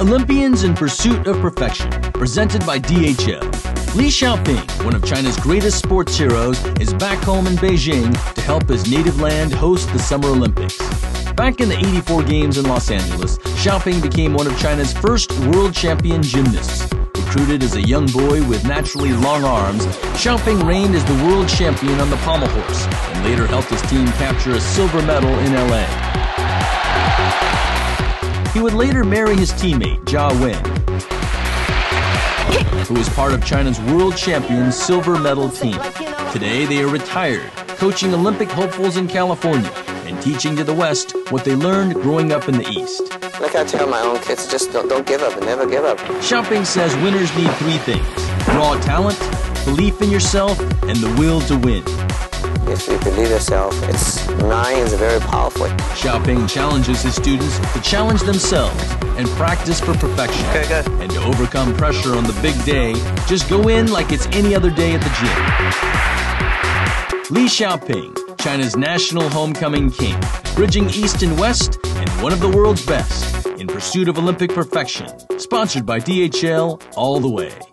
Olympians in Pursuit of Perfection, presented by DHL. Li Xiaoping, one of China's greatest sports heroes, is back home in Beijing to help his native land host the Summer Olympics. Back in the 84 Games in Los Angeles, Xiaoping became one of China's first world champion gymnasts. Recruited as a young boy with naturally long arms, Xiaoping reigned as the world champion on the pommel horse and later helped his team capture a silver medal in LA. He would later marry his teammate, Jia Wen, who was part of China's world champion silver medal team. Today, they are retired, coaching Olympic hopefuls in California and teaching to the West what they learned growing up in the East. Like I tell my own kids, just don't, don't give up and never give up. Xiaoping says winners need three things raw talent, belief in yourself, and the will to win. If you believe yourself, it's nine is very powerful. Xiaoping challenges his students to challenge themselves and practice for perfection. Okay, good. And to overcome pressure on the big day, just go in like it's any other day at the gym. Li Xiaoping, China's national homecoming king, bridging East and West, and one of the world's best in pursuit of Olympic perfection. Sponsored by DHL all the way.